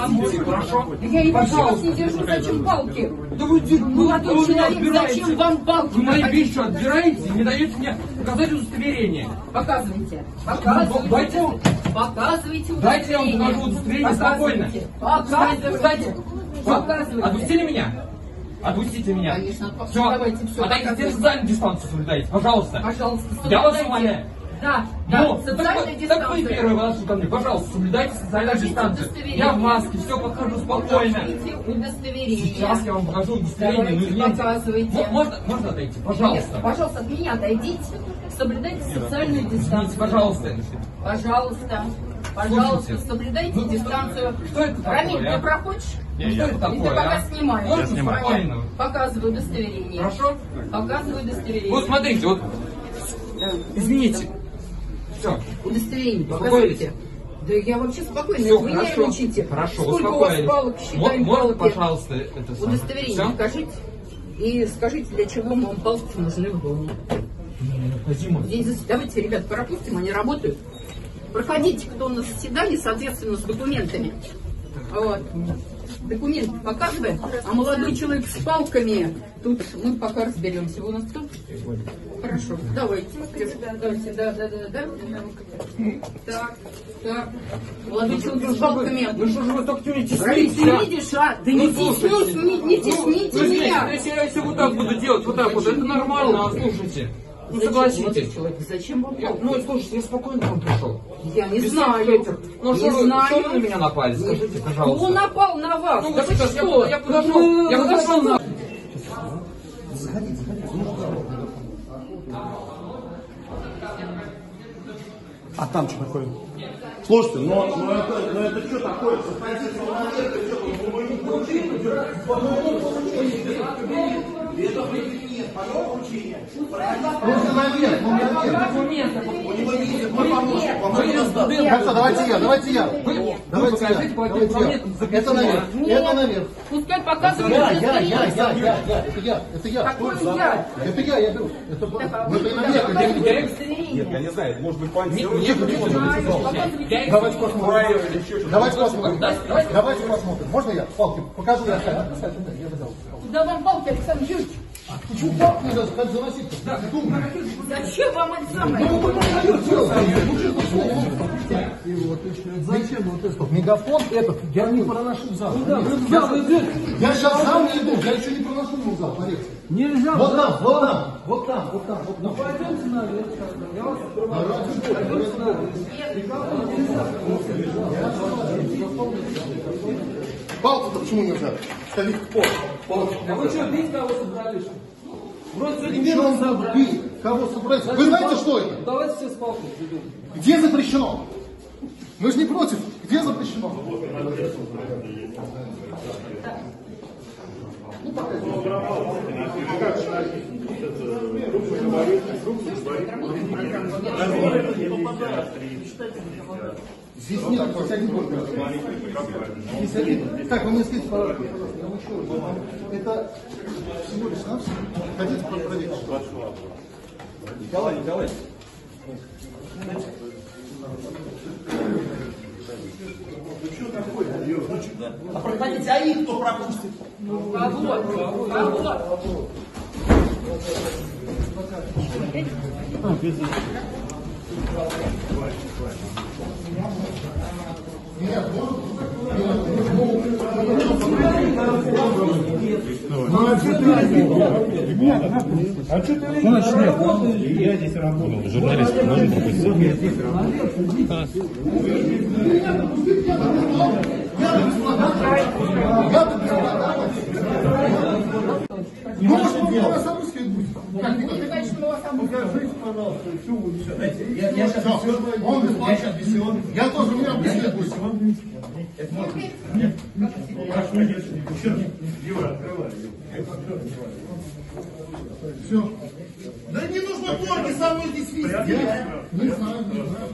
Хорошо? Я и Пожалуйста. не держу, зачем палки? Да вы де- Молодой вы человек, отбираете. зачем вам палки? Вы мои вещи отбираете и не даете мне показать удостоверение. Показывайте. Дайте- Показывайте. Показывайте Дайте я вам удостоверение. покажу удостоверение спокойно. Показывайте. Дайте. Показывайте. Отпустили меня? Отпустите меня. Конечно. Все. Давайте, всё, Отойдите, показывайте. социальную дистанцию соблюдайте, пожалуйста. Пожалуйста, Я вас умоляю. Да, да, Ну, так, социальная вы- так вы первый подошли ко мне. Пожалуйста, соблюдайте социальную Покажите дистанцию. удостоверение. Я в маске, все покажу спокойно. Удостоверение. Сейчас я вам покажу удостоверение. Давайте, ну, извините. показывайте. Мо- Можно, можно отойти? Нет, Пожалуйста. пожалуйста, от меня отойдите. Соблюдайте социальную Извините, дистанцию. пожалуйста. Пожалуйста. Пожалуйста, Слушайте. соблюдайте Ну, дистанцию. что это такое, Рамиль, а? ты проходишь? Ну, что это И ты такое, пока а? снимаешь. Понятно. спокойно? Показывай удостоверение. Хорошо? Показывай удостоверение. Вот смотрите, вот. Извините. Все. Удостоверение покажите. Да я вообще спокойно, Все, вы хорошо. учите. Хорошо, Сколько у вас палок, Можно, палки. пожалуйста, это самое? Удостоверение Всё? покажите. И скажите, для чего вам палки нужны в доме. Необходимо. Давайте, ребят, пропустим, они работают. Проходите, кто на заседании, соответственно, с документами. Вот. Документы показываем. А молодой человек с палками, тут мы пока разберемся. Вы у нас кто? Хорошо, давайте. Давайте, да, да, да, да. Так, так. Молодой человек с палками. Ну что же вы так тянете? Ты видишь, а? Да не Ну, слушайте. теснись, не, не тесните Ну, меня. Если я вот так буду делать, вот так вот, это нормально, а слушайте. Ну Зачем, согласитесь. человек, зачем вам Я- ну, слушайте, я спокойно к вам пришел. Я не Без знаю. этих. Ну, не что вы, знаю. что вы на меня напали? Скажите, пожалуйста. Кто напал на вас? Ну, да вы сейчас я, что? я подошел, я подошел на... А там что такое? Слушайте, но, но это, но это что такое? Заходите наверх, и что, вы не поручили, это нет, ну. У него есть, мы поможем, вам это достаточно. Хорошо, давайте я, давайте я. Вы, Давайте я, давайте Это наверх, это наверх. Пускай показывают Я, я, я, я, я, я, это я, это я. Какой я? Это я, я беру. Это а наверх. идем. я- не знаю, может быть, Не- пантирует. не буду Знаю, Я- показывайте. я- Давайте посмотрим. Давайте посмотрим. Да, давайте. Посмотрим. Можно я палки покажу? Я. Куда вам палки, Александр Юрьевич? Почему палки надо как заносить? Да, думаю. Зачем вам это самое? Зачем вот это? Мегафон этот, я не проношу в зал. Я сейчас сам не иду, я еще не проношу в зал. Нельзя. Вот там, вот там, вот там, вот там, вот там. Пойдемте наверх. Палку-то почему нельзя? Ставить к полу. Палку. А вы что, бить кого собрались? Вроде сегодня мирно собрались. вы? Кого собрать? Вы знаете, что это? Давайте все с палкой придем. Где запрещено? Мы же не против. Где запрещено? Здесь нет, здесь один только. Здесь один. Так, вы мне скажите, пожалуйста. Это всего лишь навсего. Хотите проверить? Николай, Николай. А проходите, а их кто пропустит? Кого? Кого? Журналист, можно пропустить? Не может быть, у вас русский будет. Как не Вы, конечно, у вас Покажите, пожалуйста, вы несете. Я, я сейчас все, он бесплатно. Я тоже, у меня быстрее будет. Все. Да не нужно порки, со мной здесь везде. Не знаю, не знаю.